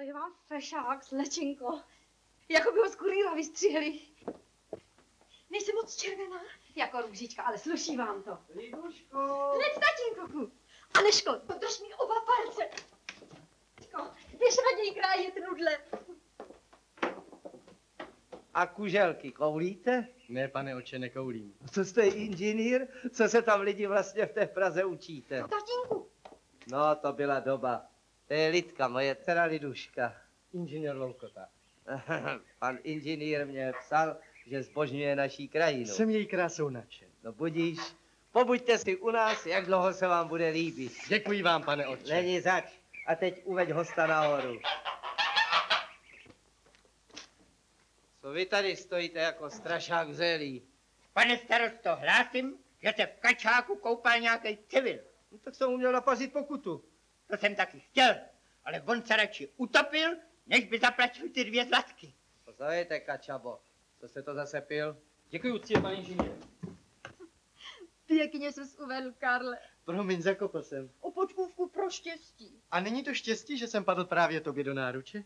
To je vám fešák, slečinko. Jako by ho z kurýra vystřihli. Nejsem moc červená? Jako růžička, ale sluší vám to. Liduško! Hned, tatínku. Aneško, podrž mi oba palce. Aneško, běž raději krájet nudle. A kuželky koulíte? Ne, pane oče, nekoulím. Co jste inženýr? Co se tam lidi vlastně v té Praze učíte? Tatínku, No, to byla doba. To je Lidka, moje dcera Liduška. Inženýr Loukota. Pan inženýr mě psal, že zbožňuje naší krajinu. Jsem její krásou nadšen. No budíš, pobuďte si u nás, jak dlouho se vám bude líbit. Děkuji vám, pane otče. Není zač. A teď uveď hosta nahoru. Co vy tady stojíte jako strašák zelí? Pane starosto, hlásím, že se v kačáku koupal nějaký civil. No, tak jsem mu měl napazit pokutu. To jsem taky chtěl, ale on se radši utopil, než by zaplatil ty dvě zlatky. Pozorujte, kačabo. Co jste to zase pil? Děkuji úctě, pane inženýr. pěkně ses uvedl, Karle. Promiň, zakopl jsem. O počkůvku pro štěstí. A není to štěstí, že jsem padl právě tobě do náruče?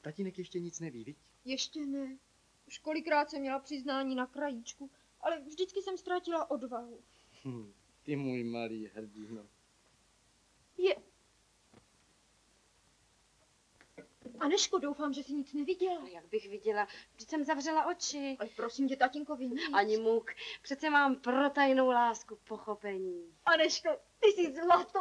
Tatínek ještě nic neví, viď? Ještě ne. Už kolikrát jsem měla přiznání na krajíčku, ale vždycky jsem ztratila odvahu. Hm, ty můj malý hrdino. Je... Aneško, doufám, že jsi nic neviděla. A jak bych viděla, vždyť jsem zavřela oči. Ale prosím tě, tatínkovi, nic. Ani muk. Přece mám pro tajnou lásku pochopení. Aneško, ty jsi zlato.